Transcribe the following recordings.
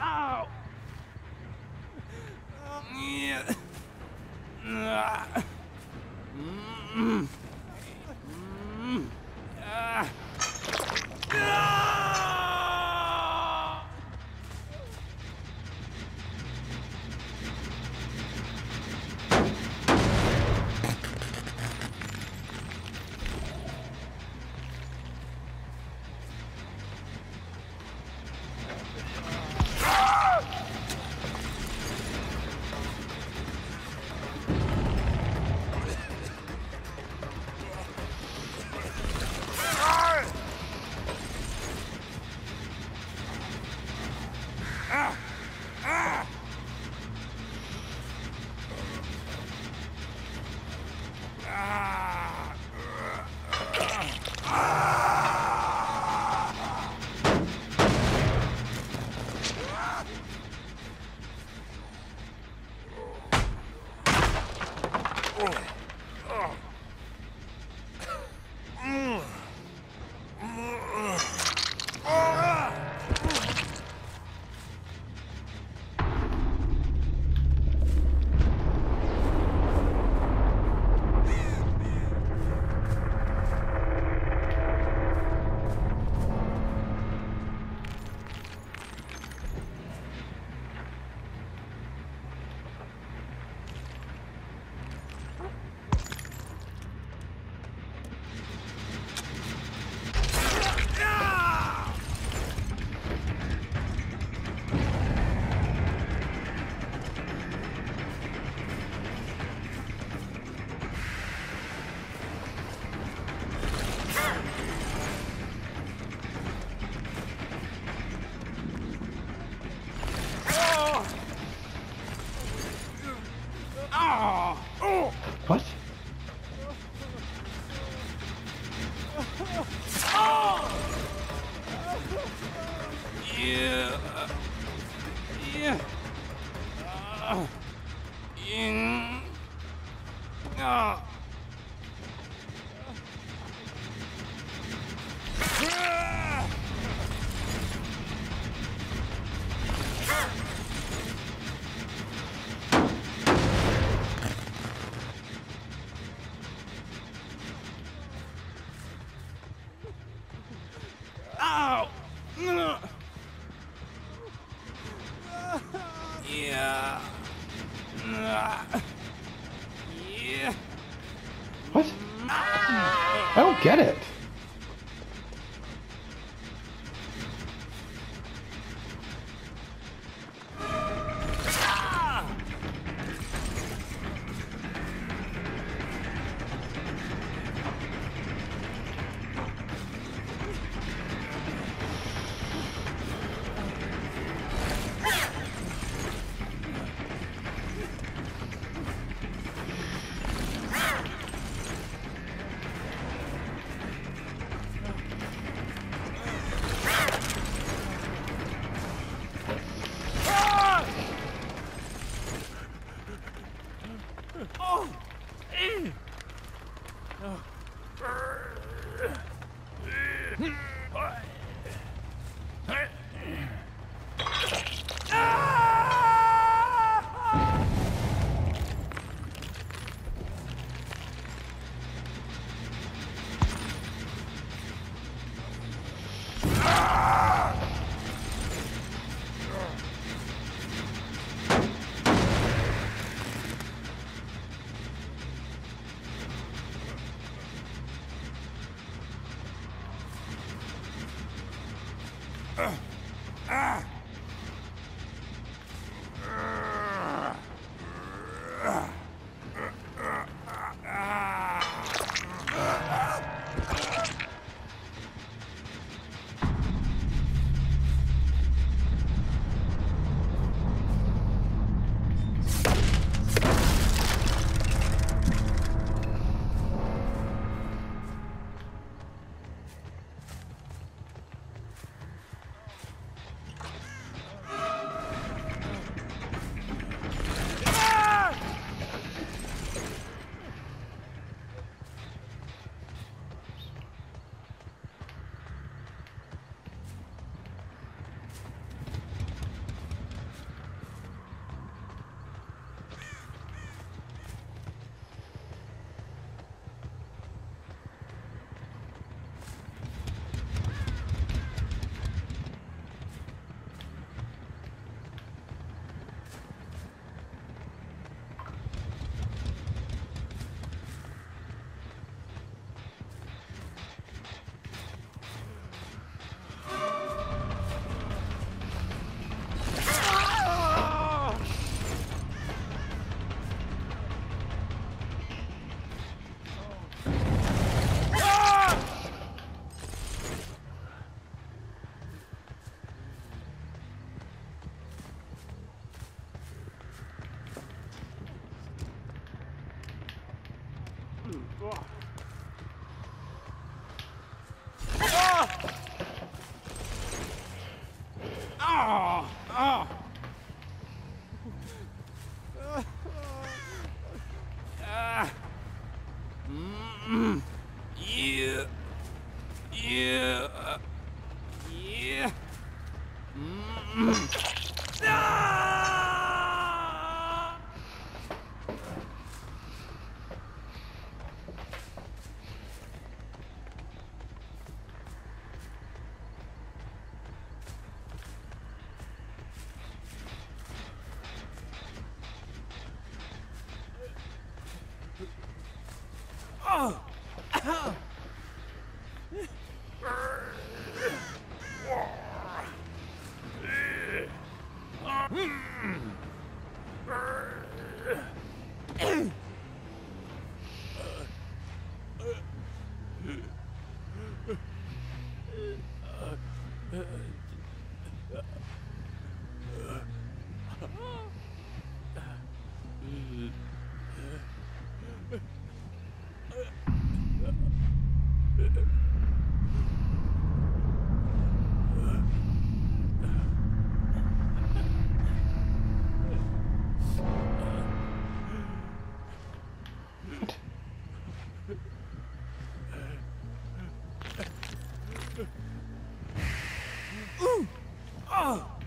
Ow! Yeah. Mm. Yeah. Uh. Ah. Ah. Ugh. Yeah. Ugh. Yeah. What? I don't get it. Oh!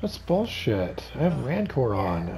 That's bullshit. I have Rancor on.